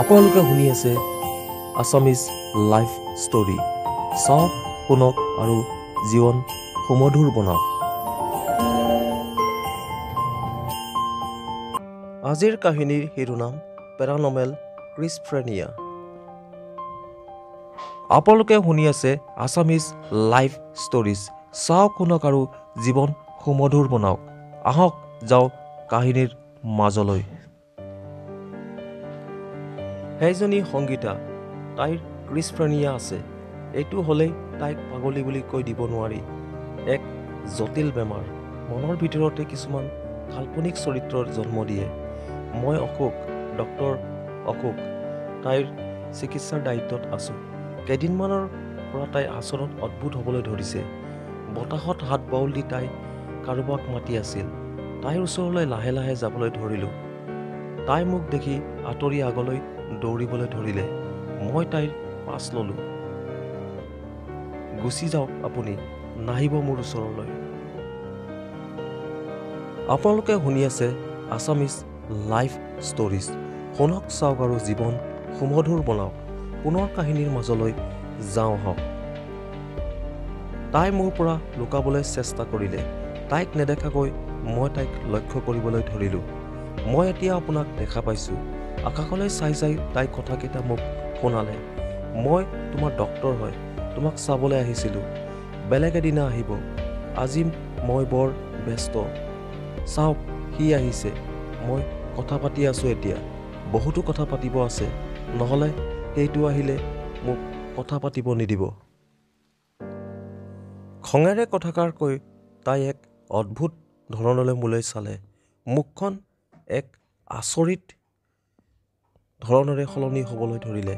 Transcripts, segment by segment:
আপোনালোকে শুনি আছে আছামিজ লাইফ ষ্টৰী চাওক শুনক আৰু জীৱন সুমধুৰ বনাওক। আজিৰ কাহিনীৰ শিৰোনাম পেৰানমেল ক্ৰিছফ্ৰেনিয়া আপোনালোকে শুনি আছে আছামিজ লাইফ ষ্টৰিজ চাওক শুনক আৰু জীৱন সুমধুৰ বনাওক। আহক যাওঁ কাহিনীৰ মাজলৈ। সেইজনী সংগীতা তাইৰ ক্ৰিছফ্ৰেনিয়া আছে। এইটো হ'লেই তাইক পাগলী বুলি কৈ দিব নোৱাৰি। এক জটিল বেমাৰ। মনৰ ভিতৰতে কিছুমান কাল্পনিক চৰিত্ৰৰ জন্ম দিয়ে। মই অশোক ডক্তৰ অশোক তাইৰ চিকিৎসাৰ দায়িত্বত আছোঁ। কেইদিনমানৰ পৰা তাইৰ আচৰণ অদ্ভুত হ'বলৈ ধৰিছে। বতাহত হাত বাউল দি তাই কাৰোবাক মাতি আছিল। তাইৰ ওচৰলৈ লাহে লাহে যাবলৈ ধৰিলোঁ। তাই মোক দেখি আঁতৰি আগলৈ দৌৰিবলৈ ধৰিলে মই তাইৰ পাছ ল'লোঁ। গুচি যাওক আপুনি নাহিব মোৰ ওচৰলৈ। আপোনালোকে শুনি আছে আছামিজ লাইফ ষ্টৰিজ। শুনক চাওক আৰু জীৱন সুমধুৰ বনাওক। পুনৰ কাহিনীৰ মাজলৈ যাওঁ আহক। তাই মোৰ পৰা লুকাবলৈ চেষ্টা কৰিলে। তাইক নেদেখাকৈ মই তাইক লক্ষ্য কৰিবলৈ ধৰিলোঁ। মই এতিয়া আপোনাক দেখা পাইছোঁ। আকাশলৈ চাই চাই তাই কথাকেইটা মোক শুনালে। মই তোমাৰ ডক্তৰ হয় তোমাক চাবলৈ আহিছিলোঁ। বেলেগ এদিনা আহিব। আজি মই বৰ ব্যস্ত। চাওক সি আহিছে। মই কথা পাতি আছোঁ এতিয়া। বহুতো কথা পাতিব আছে। নহ'লে সেইটো আহিলে মোক কথা পাতিব নিদিব। খঙেৰে কথাষাৰ কৈ তাই এক অদ্ভুত ধৰণলৈ মোলৈ চালে। মুখখন এক আচৰিত ধৰণেৰে সলনি হ'বলৈ ধৰিলে।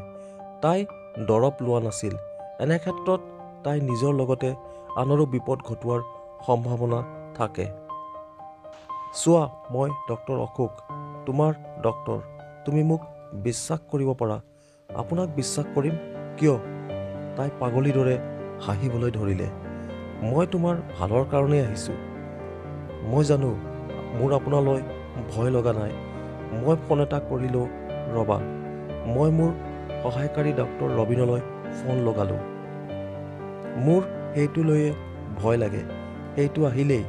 তাই দৰৱ লোৱা নাছিল। এনে ক্ষেত্ৰত তাই নিজৰ লগতে আনৰো বিপদ ঘটোৱাৰ সম্ভাৱনা থাকে। চোৱা মই ডক্তৰ অশোক তোমাৰ ডক্তৰ তুমি মোক বিশ্বাস কৰিব পাৰা। আপোনাক বিশ্বাস কৰিম? কিয়? তাই পাগলীৰ দৰে হাঁহিবলৈ ধৰিলে। মই তোমাৰ ভালৰ কাৰণেই আহিছোঁ। মই জানো মোৰ আপোনালৈ ভয় লগা নাই। মই ফোন এটা কৰিলোঁ ৰবা মই মোৰ সহায়কাৰী ডক্তৰ ৰবীনলৈ ফোন লগালোঁ। মোৰ সেইটো লৈয়ে ভয় লাগে সেইটো আহিলেই।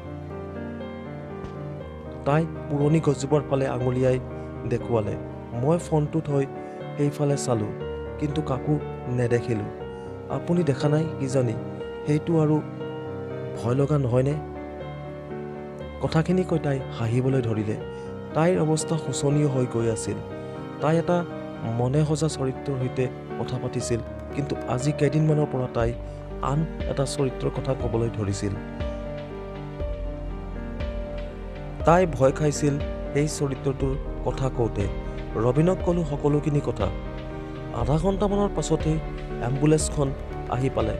তাই পুৰণি গছজোপাৰ ফালে আঙুলিয়াই দেখুৱালে। মই ফোনটো থৈ সেইফালে চালোঁ কিন্তু কাকো নেদেখিলোঁ। আপুনি দেখা নাই কিজানি সেইটো আৰু ভয় লগা নহয়নে? কথাখিনি কৈ তাই হাঁহিবলৈ ধৰিলে। তাইৰ অৱস্থা শোচনীয় হৈ গৈ আছিল। তাই এটা মনে সজা চৰিত্ৰৰ সৈতে কথা পাতিছিল কিন্তু আজি কেইদিনমানৰ পৰা তাই আন এটা চৰিত্ৰৰ কথা ক'বলৈ ধৰিছিল। তাই ভয় খাইছিল সেই চৰিত্ৰটোৰ কথা কওঁতে। ৰবীনক ক'লোঁ সকলোখিনি কথা। আধা ঘণ্টামানৰ পাছতেই এম্বুলেঞ্চখন আহি পালে।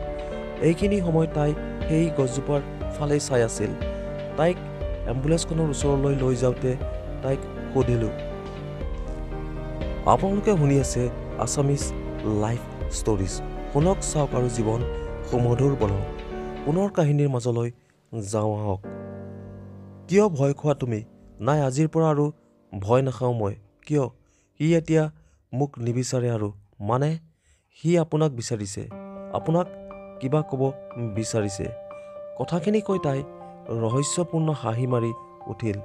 এইখিনি সময় তাই সেই গছজোপাৰ ফালেই চাই আছিল। তাইক এম্বুলেঞ্চখনৰ ওচৰলৈ লৈ যাওঁতে তাইক সুধিলোঁ আপোনালোকে শুনি আছে আছামিজ লাইফ ষ্টৰিজ শুনক চাওক আৰু জীৱন সুমধুৰ বনাওক পুনৰ কাহিনীৰ মাজলৈ যাওঁ আহক। কিয় ভয় খোৱা তুমি? নাই আজিৰ পৰা আৰু ভয় নাখাওঁ মই। কিয়? সি এতিয়া মোক নিবিচাৰে আৰু। মানে সি আপোনাক বিচাৰিছে। আপোনাক কিবা ক'ব বিচাৰিছে। কথাখিনি কৈ তাই ৰহস্যপূৰ্ণ হাঁহি মাৰি উঠিল।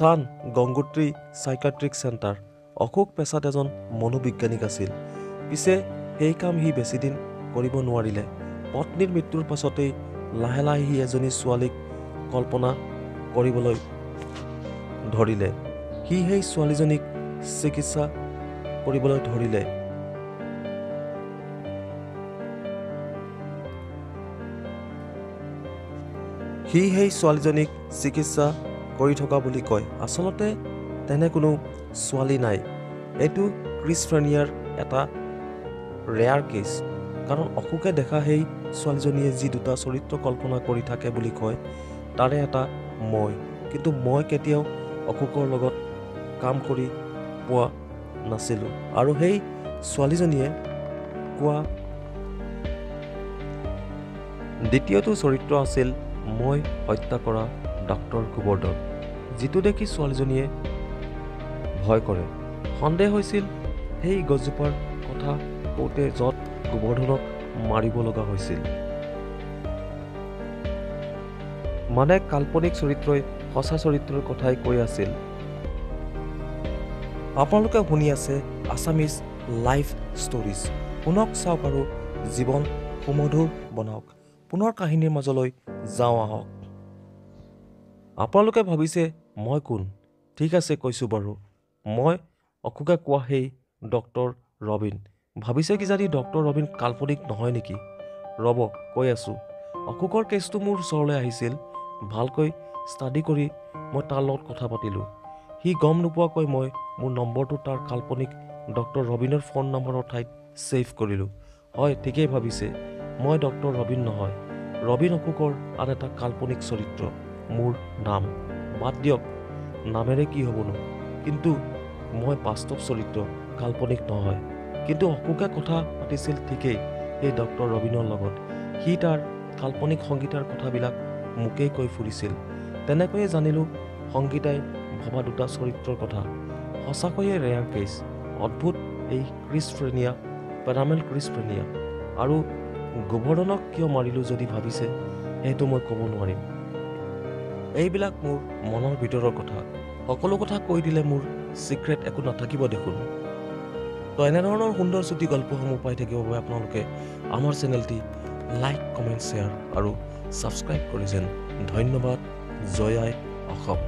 স্থান গংগোত্ৰী চাইকাট্ৰিক চেণ্টাৰ অশোক পেছাত এজন মনোবিজ্ঞানিক আছিল। পিছে সেই কাম সি বেছিদিন কৰিব নোৱাৰিলে। পত্নীৰ মৃত্যুৰ পাছতেই লাহে লাহে সি এজনী ছোৱালীক কল্পনা কৰিবলৈ ধৰিলে। সি সেই ছোৱালীজনীক চিকিৎসা কৰিবলৈ ধৰিলে। সি সেই ছোৱালীজনীক চিকিৎসা কৰি থকা বুলি কয়। আচলতে তেনে কোনো ছোৱালী নাই। এইটো ক্ৰিছফ্ৰেনিয়াৰ এটা ৰেয়াৰ কেছ। কাৰণ অশোকে দেখা সেই ছোৱালীজনীয়ে যি দুটা চৰিত্ৰ কল্পনা কৰি থাকে বুলি কয় তাৰে এটা মই। কিন্তু মই কেতিয়াও অশোকৰ লগত কাম কৰি পোৱা নাছিলোঁ। আৰু সেই ছোৱালীজনীয়ে কোৱা দ্বিতীয়টো চৰিত্ৰ আছিল মই হত্যা কৰা ডক্টৰ গোবৰ্ধন। যিটো দেখি ছোৱালীজনীয়ে ভয় কৰে। সন্দেহ হৈছিল সেই গছজোপাৰ কথা কওঁতে য'ত গোবৰ্ধনক মাৰিব লগা হৈছিল। মানে কাল্পনিক চৰিত্ৰই সঁচা চৰিত্ৰৰ কথাই কৈ আছিল। আপোনালোকে শুনি আছে আছামিজ লাইফ ষ্টৰিজ। শুনক চাওক আৰু জীৱন সুমধুৰ বনাওক। পুনৰ কাহিনীৰ মাজলৈ যাওঁ আহক। আপোনালোকে ভাবিছে মই কোন? ঠিক আছে কৈছোঁ বাৰু। মই অশোকে কোৱা সেই ডক্টৰ ৰবিন। ভাবিছে কিজানি ডক্টৰ ৰবিন কাল্পনিক নহয় নেকি? ৰ'ব কৈ আছোঁ। অশোকৰ কেছটো মোৰ ওচৰলৈ আহিছিল। ভালকৈ ষ্টাডি কৰি মই তাৰ লগত কথা পাতিলোঁ। সি গম নোপোৱাকৈ মই মোৰ নম্বৰটো তাৰ কাল্পনিক ডক্টৰ ৰবিনৰ ফোন নম্বৰৰ ঠাইত ছেভ কৰিলোঁ। হয় ঠিকেই ভাবিছে। মই ডক্টৰ ৰবিন নহয়। ৰবিন অশোকৰ আন এটা কাল্পনিক চৰিত্ৰ। মোৰ নাম। বাদ দিয়ক নামেৰে কি হ'বনো? কিন্তু মই বাস্তৱ চৰিত্ৰ কাল্পনিক নহয়। কিন্তু অশোকে কথা পাতিছিল ঠিকেই সেই ডক্টৰ ৰবিনৰ লগত। সি তাৰ কাল্পনিক সংগীতাৰ কথাবিলাক মোকেই কৈ ফুৰিছিল। তেনেকৈয়ে জানিলোঁ সংগীতাই ভবা দুটা চৰিত্ৰৰ কথা। সঁচাকৈয়ে ৰেয়াৰ কেছ। অদ্ভুত এই ক্ৰিছফ্ৰেনিয়া পেৰামেল ক্ৰিছফ্ৰেনিয়া আৰু গোবৰ্ধনক কিয় মাৰিলোঁ যদি ভাবিছে সেইটো মই ক'ব নোৱাৰিম। এইবিলাক মোৰ মনৰ ভিতৰৰ কথা। সকলো কথা কৈ দিলে মোৰ ছিক্ৰেট একো নাথাকিব দেখোন। তো এনেধৰণৰ সুন্দৰ চুটি গল্পসমূহ পাই থাকিবৰ বাবে আপোনালোকে আমাৰ চেনেলটি লাইক কমেণ্ট শ্বেয়াৰ আৰু ছাবস্ক্ৰাইব কৰি যেন ধন্যবাদ জয় আই অসম।